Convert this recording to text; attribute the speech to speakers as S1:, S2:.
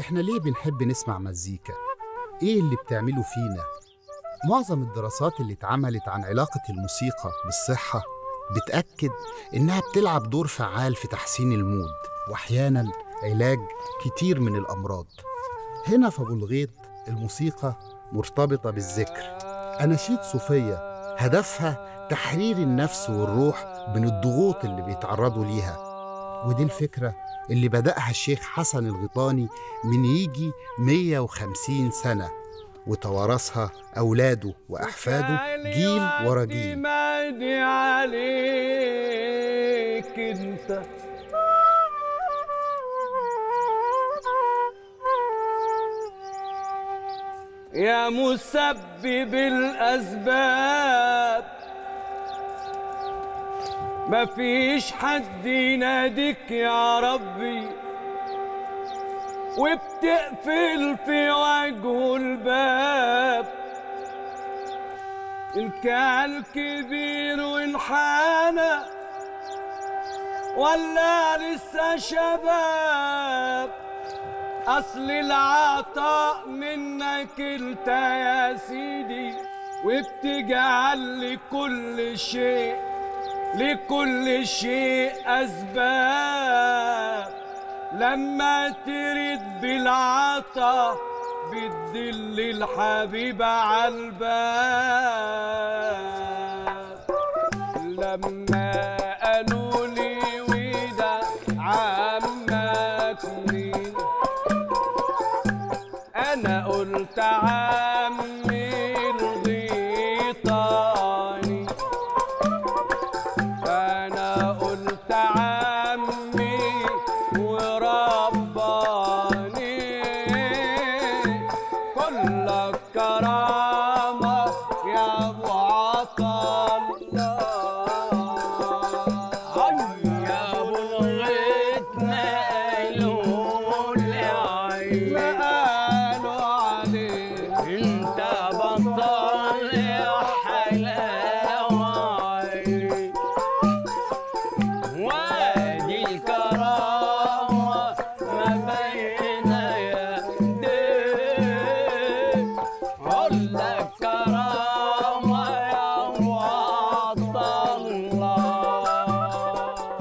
S1: إحنا ليه بنحب نسمع مزيكا؟ إيه اللي بتعمله فينا؟ معظم الدراسات اللي اتعملت عن علاقة الموسيقى بالصحة بتأكد إنها بتلعب دور فعال في تحسين المود وأحيانا علاج كتير من الأمراض هنا في أبو الغيط الموسيقى مرتبطة بالذكر أناشيد صوفية هدفها تحرير النفس والروح من الضغوط اللي بيتعرضوا ليها ودي الفكرة اللي بدأها الشيخ حسن الغيطاني من يجي 150 سنة وتوارثها أولاده وأحفاده جيل ورا جيل.
S2: عليك انت. يا مسبب الأسباب مفيش حد يناديك يا ربي وبتقفل في وجهه الباب. كان كبير وانحنى ولا لسه شباب؟ أصل العطاء منك أنت يا سيدي وبتجعل لكل شيء. لكل شيء أسباب. لما ترد بالعطا بتدل الحبيب على الباب. لما قالوا لي وده عمك مين أنا قلت عاد الكرامة يا أبو عطا الله. يا أبو الغيث مقلول يا